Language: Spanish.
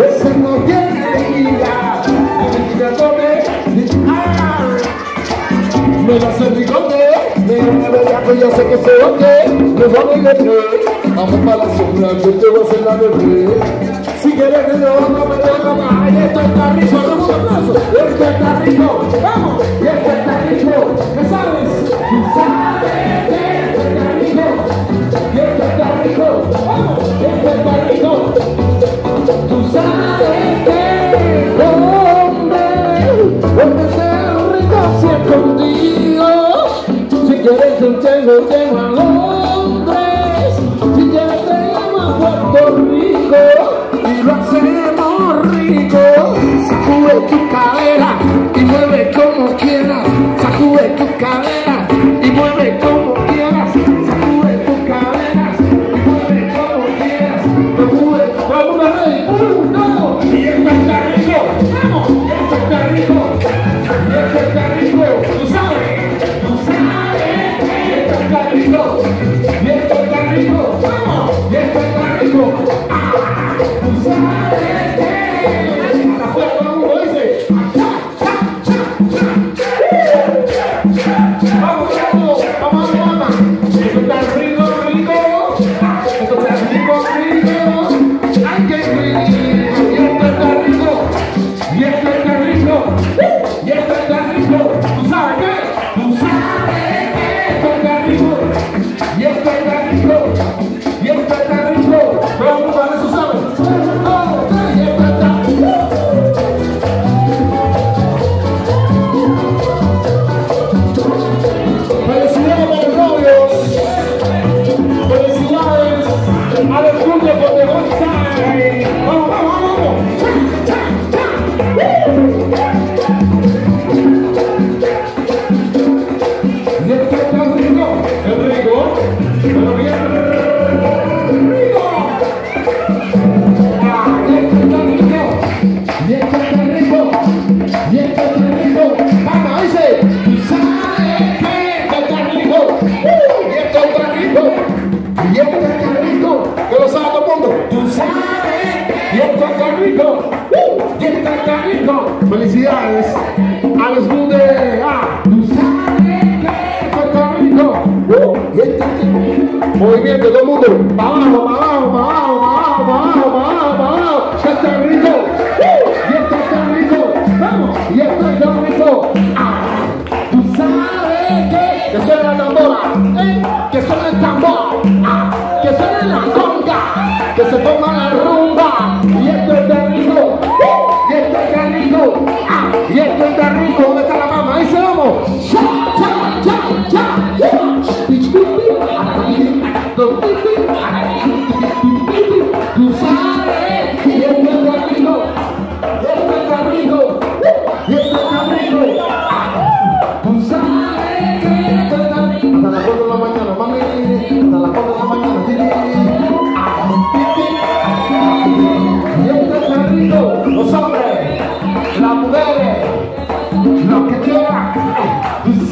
Ese no tiene vida. Me tome. Me va a hacer ricote. Me va a ver pues yo sé que se oye. Me voy a meter. Vamos para la sombra, yo te voy a hacer la bebé. Si quieres que yo no me toca más. Esto está rico, dame un. Esto está rico. Vamos. Esto está rico. ¿Qué sabes? Tú sabes esto está rico. Esto está rico. Vamos. Esto está rico. Un tengo, tengo a Londres. Si te llamo a Puerto Rico. Y lo hacemos rico. Sacude tu cadera y mueve como quieras. Sacude tu cadera y mueve como quieras. Sacude tu cadera y mueve como quieras. Sacude, vamos a y esto está rico, que lo sabe todo el mundo. Tú sabes, y esto está rico, uh, y esto está rico. Felicidades a los Bundes. Ah, tú sabes que esto está rico, uh, y está rico. Movimiento, todo el mundo. Pa' abajo, pa' abajo, pa' abajo, pa' abajo, pa' abajo, pa' abajo, pa' abajo. Que está rico, uh, y esto está rico. Vamos, y esto está rico. Lo que quieran. Tú